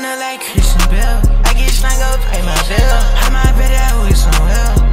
partner like Christian Bale. I get slung up, pay my bill. I might bet that wish I will.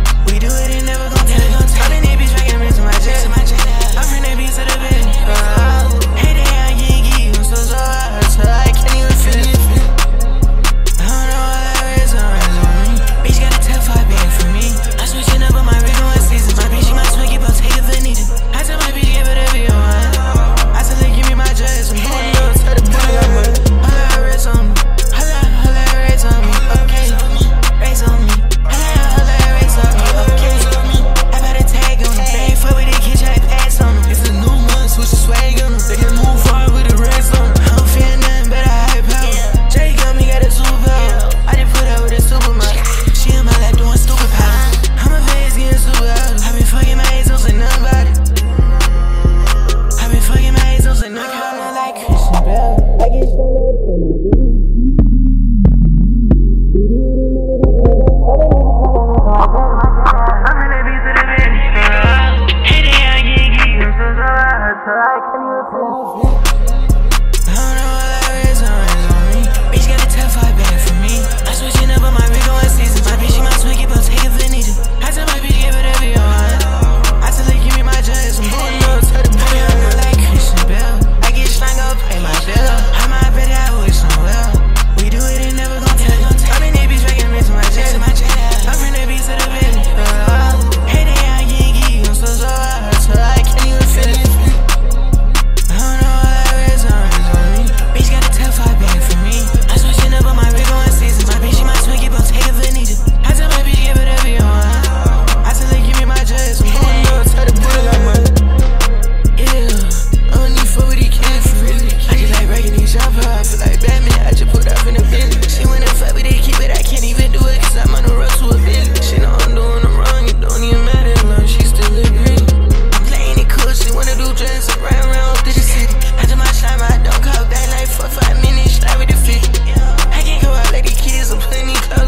cry, can you feel?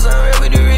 I'm ready to